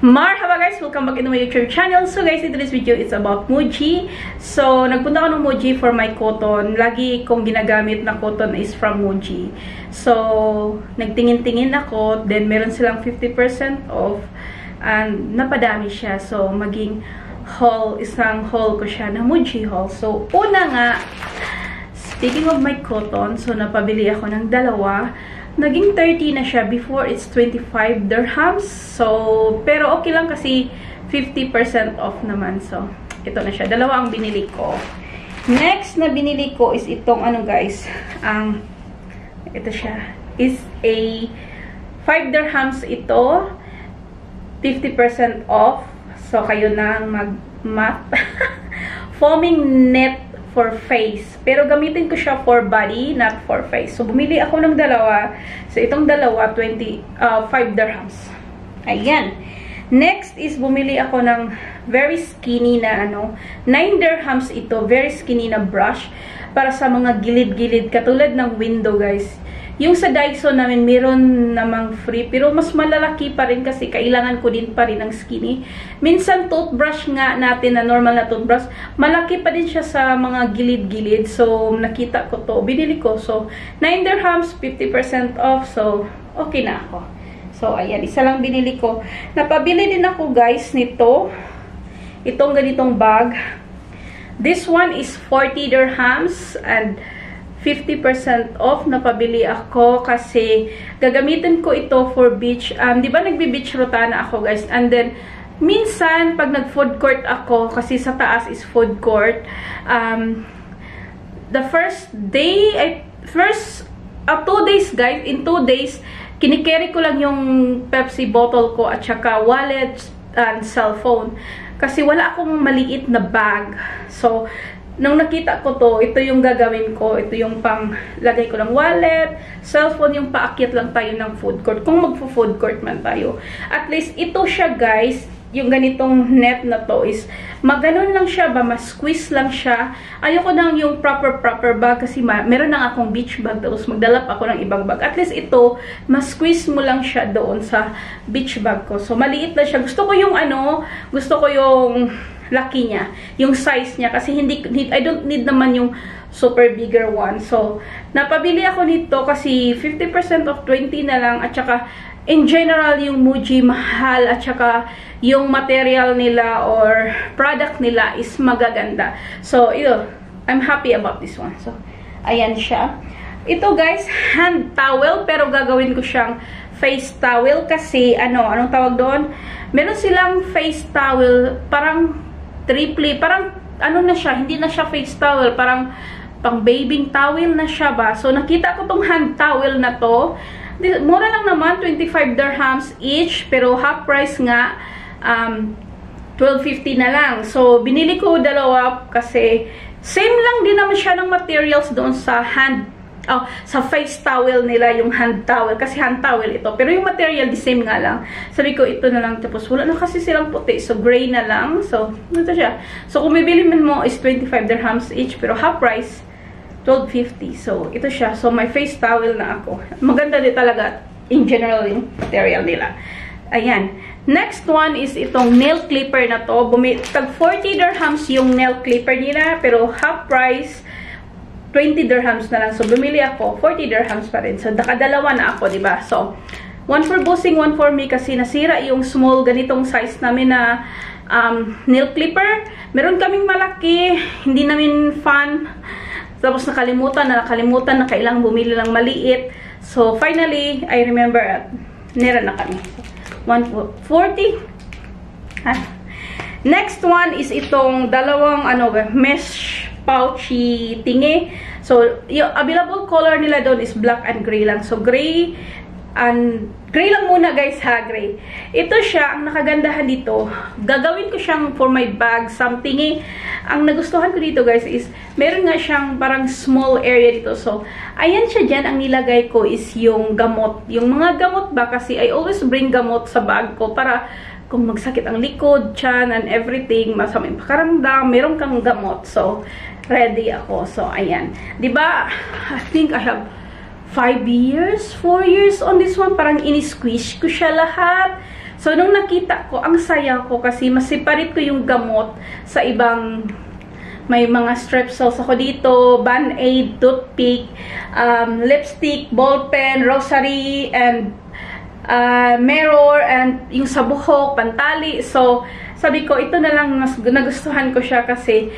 Marhaba guys! Welcome back into my YouTube channel. So guys, in today's video, it's about Muji. So, nagpunta ako ng Muji for my cotton. Lagi kong ginagamit na cotton is from Muji. So, nagtingin-tingin ako. Then, meron silang 50% off. And, napadami siya. So, maging haul, isang haul ko siya na Muji haul. So, una nga, speaking of my cotton, so, napabili ako ng dalawa naging 30 na siya. Before, it's 25 dirhams. So, pero okay lang kasi 50% off naman. So, ito na siya. Dalawa ang binili ko. Next na binili ko is itong ano guys. Ang, ito siya. Is a 5 dirhams ito. 50% off. So, kayo na mag-math. Foaming net for face. Pero gamitin ko siya for body, not for face. So, bumili ako ng dalawa. So, itong dalawa, 20, uh, 5 dirhams. Ayan. Next is bumili ako ng very skinny na ano, 9 dirhams ito, very skinny na brush para sa mga gilid-gilid, katulad ng window guys. Yung sa Daiso namin, meron namang free. Pero mas malalaki pa rin kasi kailangan ko din pa rin ng skinny. Minsan, toothbrush nga natin na normal na toothbrush, malaki pa din siya sa mga gilid-gilid. So, nakita ko to. Binili ko. So, 9 dirhams, 50% off. So, okay na ako. So, ayan. Isa lang binili ko. Napabili din ako, guys, nito. Itong ganitong bag. This one is 40 dirhams and 50% off na pabili ako kasi gagamitin ko ito for beach. Um, di ba nagbe-beach rotana ako guys? And then, minsan, pag nag-food court ako, kasi sa taas is food court, um, the first day, first, uh, two days guys, in two days, kinikerry ko lang yung Pepsi bottle ko at saka wallet and cellphone. Kasi wala akong maliit na bag. So, nung nakita ko to, ito yung gagawin ko. Ito yung pang lagay ko ng wallet, cellphone, yung paakyat lang tayo ng food court. Kung magpo-food court man tayo. At least, ito siya guys, yung ganitong net na to is maganon lang siya ba, mas-squeeze lang siya. Ayoko nang yung proper-proper bag kasi ma meron na akong beach bag tapos magdalap ako ng ibang bag. At least ito, mas-squeeze mo lang siya doon sa beach bag ko. So, maliit lang siya. Gusto ko yung ano, gusto ko yung laki niya, yung size niya kasi hindi I don't need naman yung super bigger one. So, napabili ako nito kasi 50% of 20 na lang at saka in general yung Muji mahal at saka yung material nila or product nila is magaganda. So, ito, I'm happy about this one. So, ayan siya. Ito guys, hand towel pero gagawin ko siyang face towel kasi ano, anong tawag doon? Meron silang face towel parang triple, parang ano na siya, hindi na siya face towel, parang pang babying towel na siya ba. So, nakita ko tong hand towel na to. Mura lang naman, 25 dirhams each, pero half price nga, um, 12.50 na lang. So, binili ko dalawa kasi same lang din naman siya ng materials doon sa hand oh, sa face towel nila, yung hand towel. Kasi hand towel ito. Pero yung material, the same nga lang. Sabi ko, ito na lang. Tapos, wala na kasi silang puti. So, gray na lang. So, ito siya. So, kung bibili man mo is 25 dirhams each. Pero half price, 12.50. So, ito siya. So, my face towel na ako. Maganda din talaga in general yung material nila. Ayan. Next one is itong nail clipper na to. Bumi tag 40 dirhams yung nail clipper nila. Pero half price, 20 dirhams na lang. So, bumili ako. 40 dirhams pa rin. So, nakadalawa na ako, ba diba? So, one for bossing, one for me kasi nasira yung small ganitong size namin na um, nail clipper. Meron kaming malaki. Hindi namin fun. Tapos, nakalimutan na nakalimutan na kailangan bumili lang maliit. So, finally, I remember at nira na kami. 140. Ah. Next one is itong dalawang ano, mesh pouchy tingi. So, yung available color nila doon is black and gray lang. So, gray and gray lang muna guys ha, gray. Ito siya, ang nakagandahan dito, gagawin ko siyang for my bag, something eh. Ang nagustuhan ko dito guys is, meron nga siyang parang small area dito. So, ayan siya dyan, ang nilagay ko is yung gamot. Yung mga gamot ba, kasi I always bring gamot sa bag ko para kung magsakit ang likod, chan, and everything, masamang pakaramdam, meron kang gamot. So, ready ako. So, ayan. ba diba, I think I have 5 years, 4 years on this one. Parang ini-squish ko siya lahat. So, nung nakita ko, ang saya ko kasi mas separate ko yung gamot sa ibang may mga strepsils ako dito, Band-Aid, toothpick, um, lipstick, ballpen, rosary, and uh, mirror, and yung sa buhok, pantali. So, sabi ko, ito na lang mas nagustuhan ko siya kasi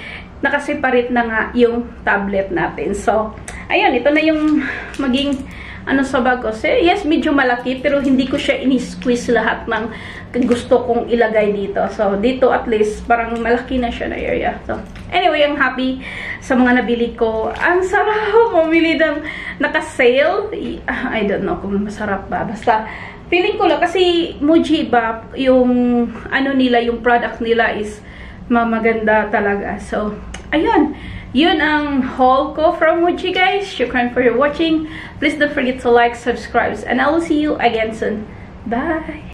nakaseparate na nga yung tablet natin. So, ayun, ito na yung maging ano sa bag ko. So, yes, medyo malaki, pero hindi ko siya ini-squeeze lahat ng gusto kong ilagay dito. So, dito at least, parang malaki na siya na area. So, anyway, I'm happy sa mga nabili ko. Ang sarap mamili ng naka-sale. I don't know kung masarap ba. Basta, feeling ko lang, kasi Muji ba, yung ano nila, yung product nila is mamaganda talaga. So, ayun. Yun ang haul ko from Muji guys. Shukran for your watching. Please don't forget to like, subscribe, and I will see you again soon. Bye!